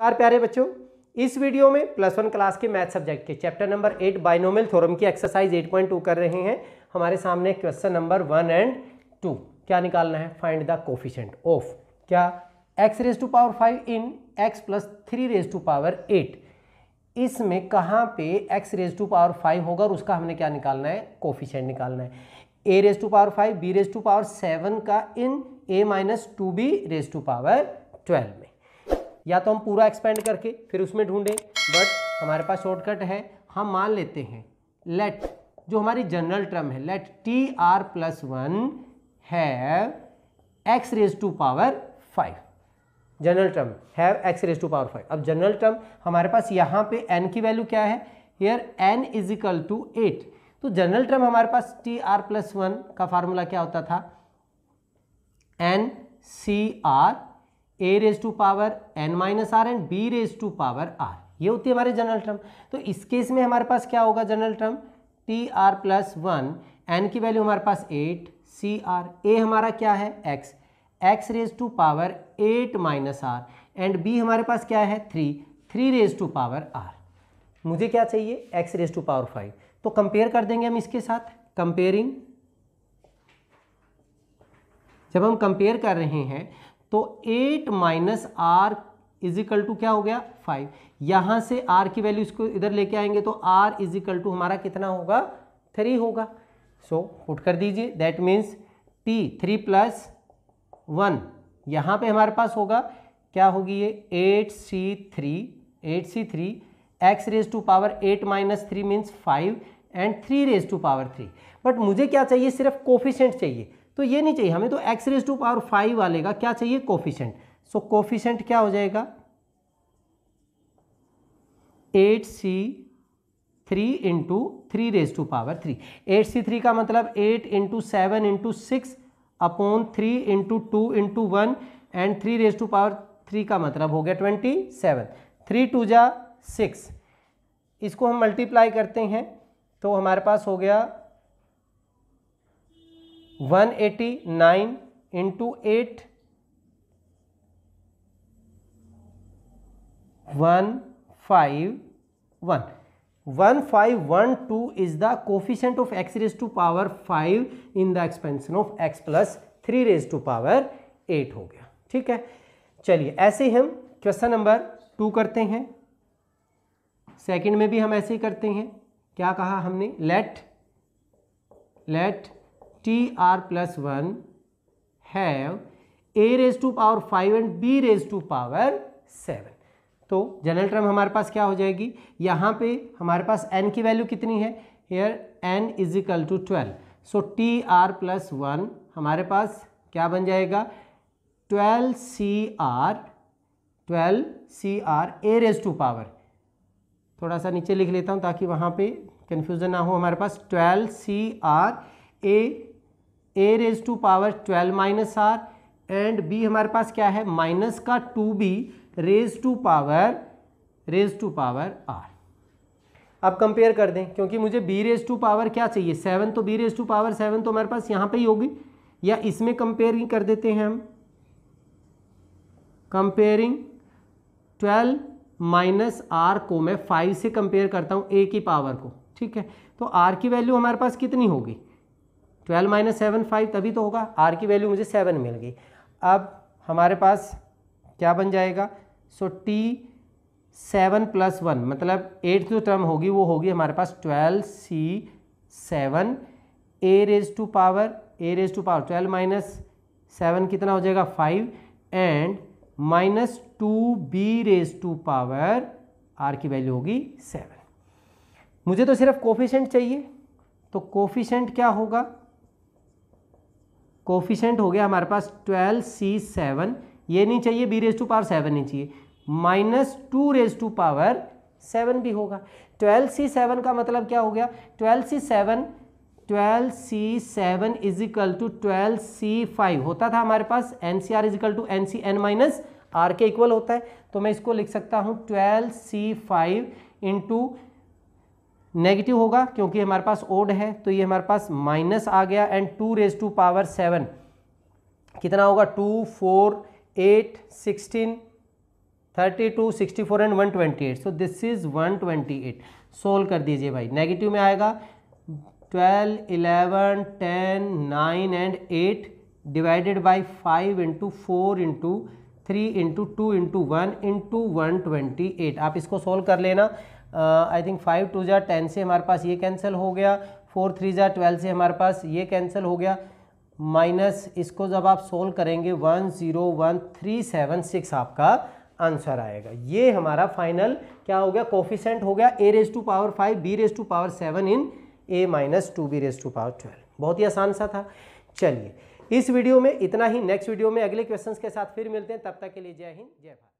नमस्कार प्यारे बच्चों। इस वीडियो में प्लस वन क्लास के मैथ सब्जेक्ट के chapter number eight binomial theorem की एक्सरसाइज 8.2 कर रहे हैं। हमारे सामने question number one and two क्या निकालना है? फाइंड द कोफिशेंट ऑफ़ क्या x raise to power five in x plus three raise to power eight इसमें कहाँ पे x raise to power five होगा और उसका हमने क्या निकालना है? कोफिशेंट निकालना है। A raise to power five b raise to power seven का in a minus two b raise to power twelve में। या तो हम पूरा एक्सपेंड करके फिर उसमें ढूंढें बट हमारे पास शॉर्टकट है, हम मान लेते हैं लेट जो हमारी जनरल टर्म है let T r plus one have x raise to power five general term have x raise to power five अब जनरल टर्म हमारे पास यहाँ पे एन की वैल्यू क्या है? Here n is equal to eight तो जनरल टर्म हमारे पास टी आर प्लस वन का फार्मूला क्या होता था? N C r a raise to power n minus r and b raise to power r ये होती है हमारे जनरल टर्म तो इस केस में हमारे पास क्या होगा general term T r plus one n की वैल्यू हमारे पास एट सी आर ए हमारा क्या है? X x raise to power eight minus r and b हमारे पास क्या है? Three three raise to power r मुझे क्या चाहिए? X raise to power five तो कंपेयर कर देंगे हम इसके साथ. कंपेयरिंग जब हम कंपेयर कर रहे हैं तो eight minus r equal to क्या हो गया? फाइव। यहाँ से आर की वैल्यू इसको इधर लेके आएँगे तो आर इजिकल टू हमारा कितना होगा? थ्री होगा। सो so, पुट कर दीजिए। That means T three plus one. यहाँ पे हमारे पास होगा क्या होगी ये? Eight C three eight C three. X raise to power eight minus three means five and three raise to power three but मुझे क्या चाहिए? सिर्फ़ कोफिशेंट चाहिए। तो ये नहीं चाहिए हमें तो x raise to power five वाले का क्या चाहिए? कोफिशेंट सो कोफिशेंट क्या हो जाएगा? Eight C three into three raise to power three eight C three का मतलब eight into seven into six upon three into two into one and three raise to power three का मतलब हो गया twenty seven three two जा six इसको हम multiply करते हैं तो हमारे पास हो गया one eighty nine into eight one five one one five one two is the coefficient of x raise to power five in the expansion of x plus three raise to power eight हो गया। ठीक है? चलिए, ऐसे हम question number two करते हैं। Second में भी हम ऐसे ही करते हैं। क्या कहा हमने? Let let T r plus one have a raise to power five and b raise to power seven तो जनरल टर्म हमारे पास क्या हो जाएगी? यहाँ पे हमारे पास एन की वैल्यू कितनी है? Here n is equal to twelve so T r plus one हमारे पास क्या बन जाएगा? Twelve C r twelve C r a raise to power थोड़ा सा नीचे लिख लेता हूँ ताकि वहाँ पे कन्फ्यूज़न ना हो। हमारे पास twelve C r a a raise to power twelve minus r and b हमारे पास क्या है? माइनस का two b raise to power raise to power r अब कंपेयर कर दें, क्योंकि मुझे बी रेज टू पावर क्या चाहिए? सेवन तो b raise to power seven तो हमारे पास यहाँ पे ही होगी। या इसमें कंपेयरिंग कर देते हैं हम। कंपेयरिंग ट्वेल्व माइनस आर को मैं फाइव से कंपेयर करता हूँ ए की पावर को, ठीक है? तो आर की वैल्यू हमारे पास कितनी होगी? ट्वेल्व माइनस सेवन फाइव, तभी तो होगा। आर की वैल्यू मुझे सेवन मिल गई। अब हमारे पास क्या बन जाएगा? So T seven plus one मतलब एट जो टर्म होगी, वो होगी हमारे पास twelve C seven a raise to power a raise to power twelve minus seven कितना हो जाएगा? Five and minus two b raise to power r की वैल्यू होगी सेवन मुझे तो सिर्फ़ कोफिशेंट चाहिए। तो कोफिशेंट क्या होगा? कोफिशेंट हो गया हमारे पास ट्वेल्व सी सेवन, ये नहीं चाहिए, b raise to power seven नहीं चाहिए। Minus two raise to power seven भी होगा। ट्वेल्व सी सेवन का मतलब क्या हो गया? Twelve C seven, twelve C seven is equal to twelve C five. होता था हमारे पास n C r is equal to n C n minus r के इक्वल होता है। तो मैं इसको लिख सकता हूँ twelve C five into negative होगा क्योंकि हमारे पास ओड है तो ये हमारे पास माइनस आ गया and two raise to power seven कितना होगा? Two four eight sixteen thirty two sixty four and one twenty eight so this is one twenty eight solve कर दीजिए भाई। नेगेटिव में आएगा। Twelve eleven ten nine and eight divided by five into four into three into two into one into one twenty eight आप इसको solve कर लेना। I think five two ज़ा टेन से हमारे पास ये कैंसिल हो गया, फोर थ्री ज़ा ट्वेल्व से हमारे पास ये कैंसिल हो गया, माइनस इसको जब आप सोल्व करेंगे one zero one three seven six आपका आंसर आएगा। ये हमारा फाइनल क्या हो गया? कोफिशेंट हो गया A raise to power five B raise to power seven in A minus two B raise to power twelve बहुत ही आसान सा था। चलिए, इस वीडियो में इतना ही। नेक्स्ट वीडियो में अगले क्वेश्चंस के साथ फिर मिलते हैं। तब तक के लिए जय हिंद, जय भारत।